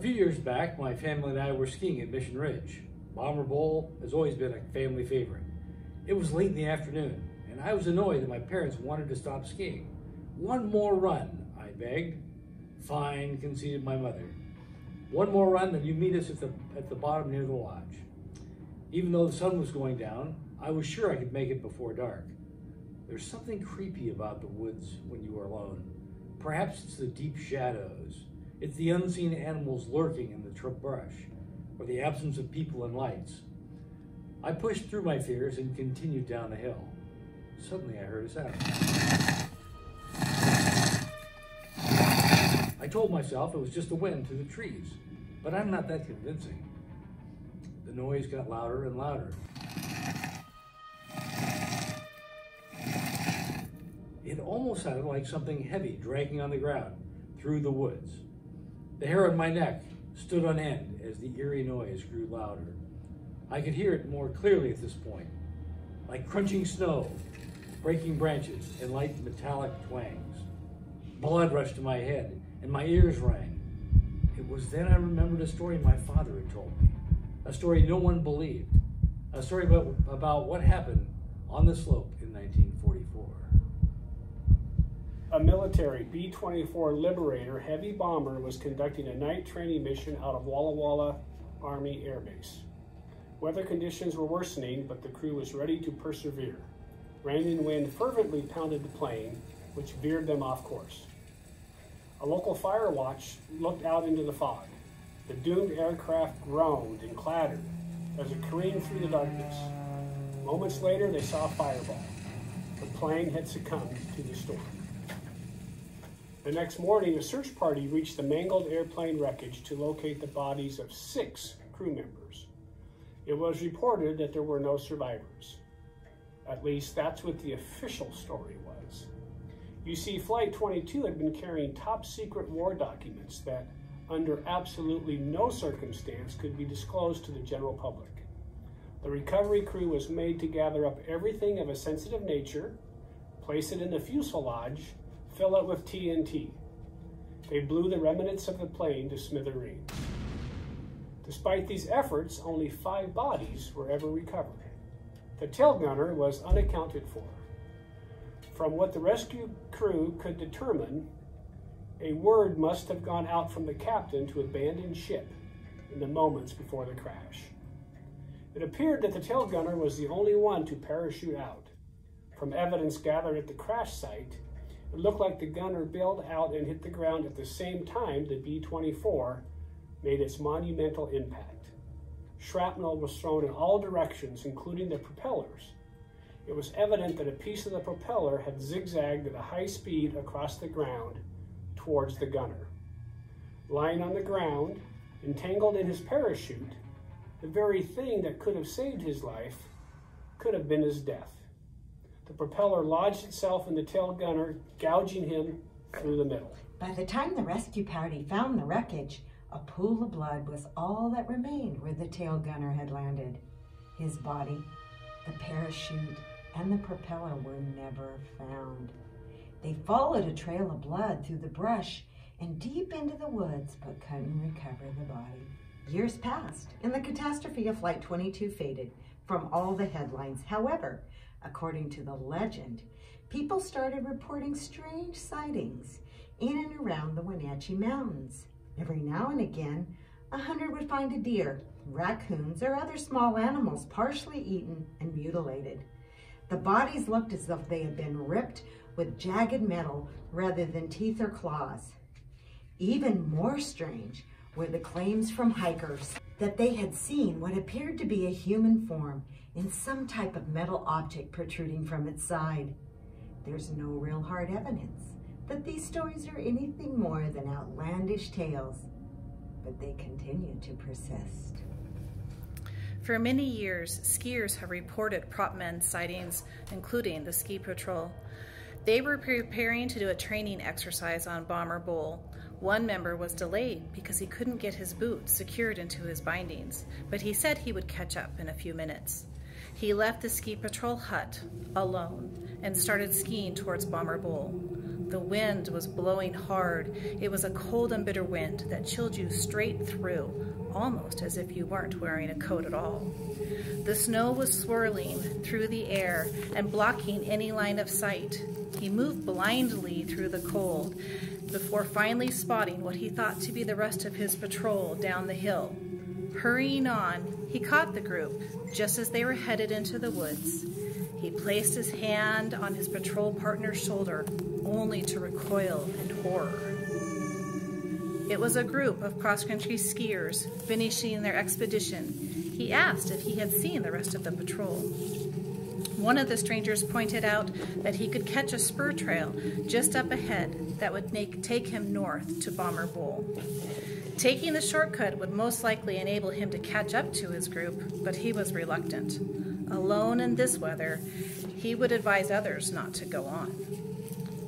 A few years back, my family and I were skiing at Mission Ridge. Bomber Bowl has always been a family favorite. It was late in the afternoon, and I was annoyed that my parents wanted to stop skiing. One more run, I begged. Fine, conceded my mother. One more run, then you meet us at the, at the bottom near the lodge. Even though the sun was going down, I was sure I could make it before dark. There's something creepy about the woods when you are alone. Perhaps it's the deep shadows. It's the unseen animals lurking in the brush, or the absence of people and lights. I pushed through my fears and continued down the hill. Suddenly I heard a sound. I told myself it was just the wind through the trees, but I'm not that convincing. The noise got louder and louder. It almost sounded like something heavy dragging on the ground through the woods. The hair on my neck stood on end as the eerie noise grew louder. I could hear it more clearly at this point, like crunching snow, breaking branches, and light metallic twangs. Blood rushed to my head, and my ears rang. It was then I remembered a story my father had told me, a story no one believed, a story about, about what happened on the slope in 1944. A military B-24 Liberator heavy bomber was conducting a night training mission out of Walla Walla Army Air Base. Weather conditions were worsening, but the crew was ready to persevere. Rain and wind fervently pounded the plane, which veered them off course. A local fire watch looked out into the fog. The doomed aircraft groaned and clattered as it careened through the darkness. Moments later, they saw a fireball. The plane had succumbed to the storm. The next morning, a search party reached the mangled airplane wreckage to locate the bodies of six crew members. It was reported that there were no survivors. At least that's what the official story was. You see, Flight 22 had been carrying top secret war documents that, under absolutely no circumstance, could be disclosed to the general public. The recovery crew was made to gather up everything of a sensitive nature, place it in the fuselage, fill it with TNT. They blew the remnants of the plane to smithereens. Despite these efforts, only five bodies were ever recovered. The tail gunner was unaccounted for. From what the rescue crew could determine, a word must have gone out from the captain to abandon ship in the moments before the crash. It appeared that the tail gunner was the only one to parachute out. From evidence gathered at the crash site, it looked like the gunner bailed out and hit the ground at the same time the B-24 made its monumental impact. Shrapnel was thrown in all directions, including the propellers. It was evident that a piece of the propeller had zigzagged at a high speed across the ground towards the gunner. Lying on the ground, entangled in his parachute, the very thing that could have saved his life could have been his death. The propeller lodged itself in the tail gunner, gouging him through the middle. By the time the rescue party found the wreckage, a pool of blood was all that remained where the tail gunner had landed. His body, the parachute, and the propeller were never found. They followed a trail of blood through the brush and deep into the woods, but couldn't recover the body. Years passed, and the catastrophe of Flight 22 faded from all the headlines. However, according to the legend, people started reporting strange sightings in and around the Wenatchee Mountains. Every now and again, a hunter would find a deer, raccoons, or other small animals partially eaten and mutilated. The bodies looked as if they had been ripped with jagged metal rather than teeth or claws. Even more strange were the claims from hikers that they had seen what appeared to be a human form in some type of metal object protruding from its side. There's no real hard evidence that these stories are anything more than outlandish tales, but they continue to persist. For many years, skiers have reported Propman sightings, including the ski patrol. They were preparing to do a training exercise on Bomber Bowl. One member was delayed because he couldn't get his boots secured into his bindings, but he said he would catch up in a few minutes. He left the ski patrol hut alone and started skiing towards Bomber Bowl. The wind was blowing hard. It was a cold and bitter wind that chilled you straight through, almost as if you weren't wearing a coat at all. The snow was swirling through the air and blocking any line of sight. He moved blindly through the cold before finally spotting what he thought to be the rest of his patrol down the hill. Hurrying on, he caught the group just as they were headed into the woods. He placed his hand on his patrol partner's shoulder, only to recoil in horror. It was a group of cross country skiers finishing their expedition. He asked if he had seen the rest of the patrol. One of the strangers pointed out that he could catch a spur trail just up ahead that would make, take him north to Bomber Bowl. Taking the shortcut would most likely enable him to catch up to his group, but he was reluctant. Alone in this weather, he would advise others not to go on.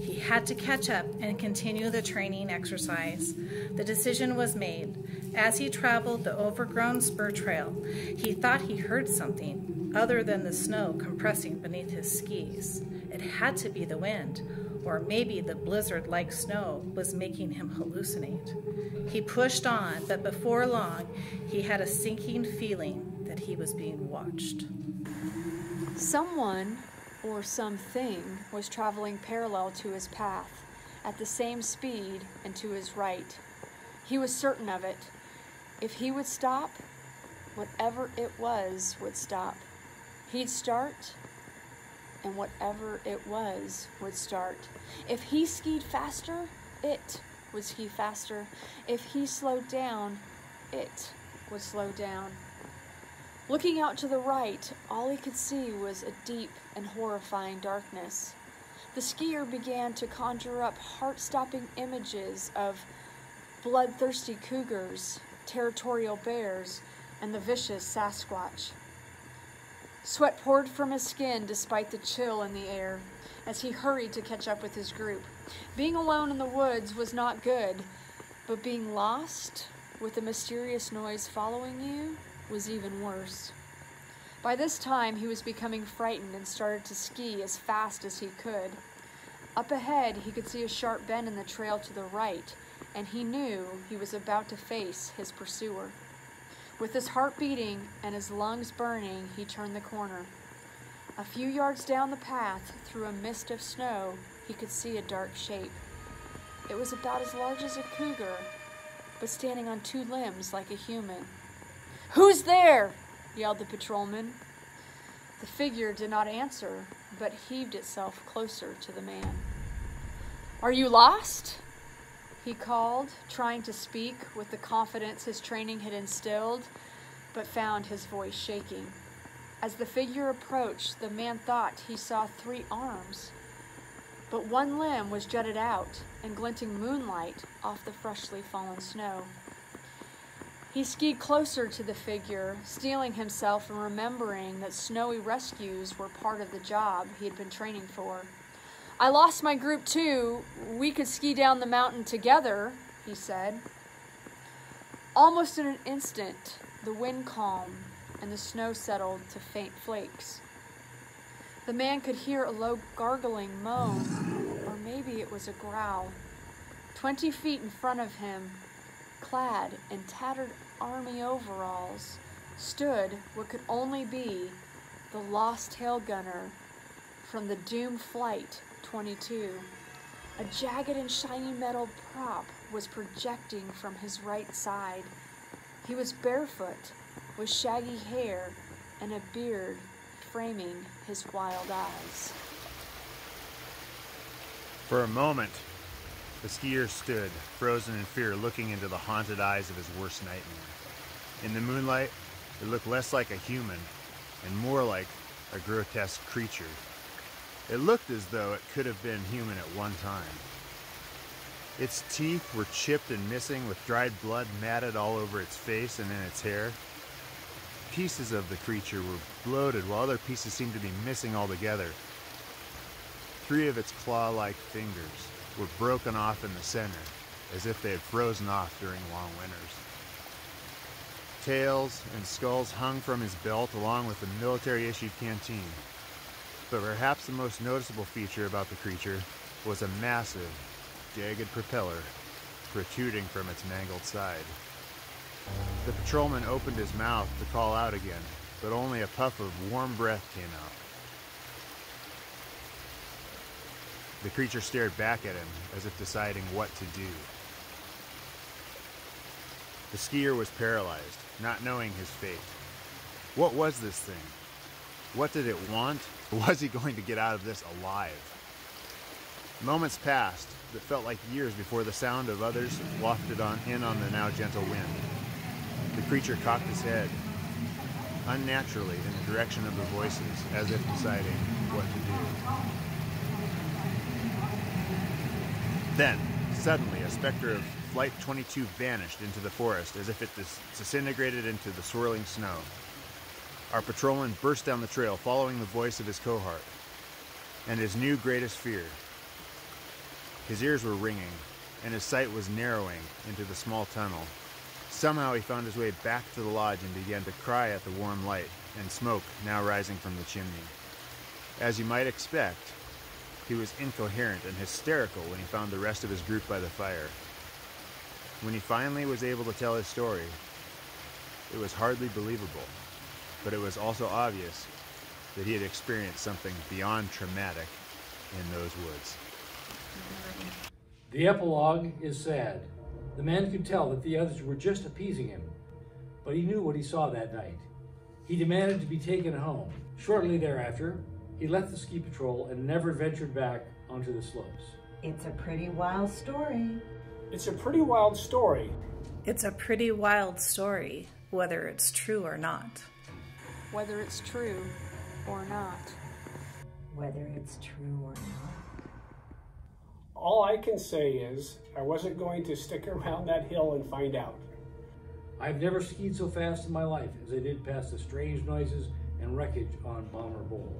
He had to catch up and continue the training exercise. The decision was made. As he traveled the overgrown spur trail, he thought he heard something other than the snow compressing beneath his skis. It had to be the wind, or maybe the blizzard like snow was making him hallucinate. He pushed on, but before long, he had a sinking feeling that he was being watched. Someone or something was traveling parallel to his path, at the same speed and to his right. He was certain of it. If he would stop, whatever it was would stop. He'd start, and whatever it was would start. If he skied faster, it would ski faster. If he slowed down, it would slow down. Looking out to the right, all he could see was a deep and horrifying darkness. The skier began to conjure up heart stopping images of bloodthirsty cougars, territorial bears, and the vicious Sasquatch. Sweat poured from his skin despite the chill in the air as he hurried to catch up with his group. Being alone in the woods was not good, but being lost with a mysterious noise following you was even worse. By this time, he was becoming frightened and started to ski as fast as he could. Up ahead, he could see a sharp bend in the trail to the right, and he knew he was about to face his pursuer. With his heart beating and his lungs burning, he turned the corner. A few yards down the path, through a mist of snow, he could see a dark shape. It was about as large as a cougar, but standing on two limbs like a human. Who's there? yelled the patrolman. The figure did not answer, but heaved itself closer to the man. Are you lost? He called, trying to speak with the confidence his training had instilled, but found his voice shaking. As the figure approached, the man thought he saw three arms, but one limb was jutted out and glinting moonlight off the freshly fallen snow. He skied closer to the figure, steeling himself and remembering that snowy rescues were part of the job he had been training for. I lost my group too. We could ski down the mountain together, he said. Almost in an instant, the wind calmed and the snow settled to faint flakes. The man could hear a low gargling moan, or maybe it was a growl. Twenty feet in front of him, clad in tattered army overalls, stood what could only be the lost tail gunner from the doomed flight 22. A jagged and shiny metal prop was projecting from his right side. He was barefoot, with shaggy hair and a beard framing his wild eyes. For a moment, the skier stood, frozen in fear, looking into the haunted eyes of his worst nightmare. In the moonlight, it looked less like a human and more like a grotesque creature. It looked as though it could have been human at one time. Its teeth were chipped and missing, with dried blood matted all over its face and in its hair. Pieces of the creature were bloated, while other pieces seemed to be missing altogether. Three of its claw like fingers were broken off in the center, as if they had frozen off during long winters. Tails and skulls hung from his belt along with the military issued canteen. But perhaps the most noticeable feature about the creature was a massive, jagged propeller protruding from its mangled side. The patrolman opened his mouth to call out again, but only a puff of warm breath came out. The creature stared back at him as if deciding what to do. The skier was paralyzed, not knowing his fate. What was this thing? What did it want? Was he going to get out of this alive? Moments passed that felt like years before the sound of others wafted on in on the now gentle wind. The creature cocked his head unnaturally in the direction of the voices, as if deciding what to do. Then, suddenly, a specter of Flight 22 vanished into the forest as if it dis- disintegrated into the swirling snow. Our patrolman burst down the trail, following the voice of his cohort and his new greatest fear. His ears were ringing, and his sight was narrowing into the small tunnel. Somehow he found his way back to the lodge and began to cry at the warm light and smoke now rising from the chimney. As you might expect, he was incoherent and hysterical when he found the rest of his group by the fire. When he finally was able to tell his story, it was hardly believable, but it was also obvious that he had experienced something beyond traumatic in those woods. The epilogue is sad. The man could tell that the others were just appeasing him, but he knew what he saw that night. He demanded to be taken home. Shortly thereafter, he left the ski patrol and never ventured back onto the slopes. It's a pretty wild story. It's a pretty wild story. It's a pretty wild story, whether it's true or not. Whether it's true or not. Whether it's true or not. All I can say is I wasn't going to stick around that hill and find out. I've never skied so fast in my life as I did past the strange noises and wreckage on Bomber Bowl.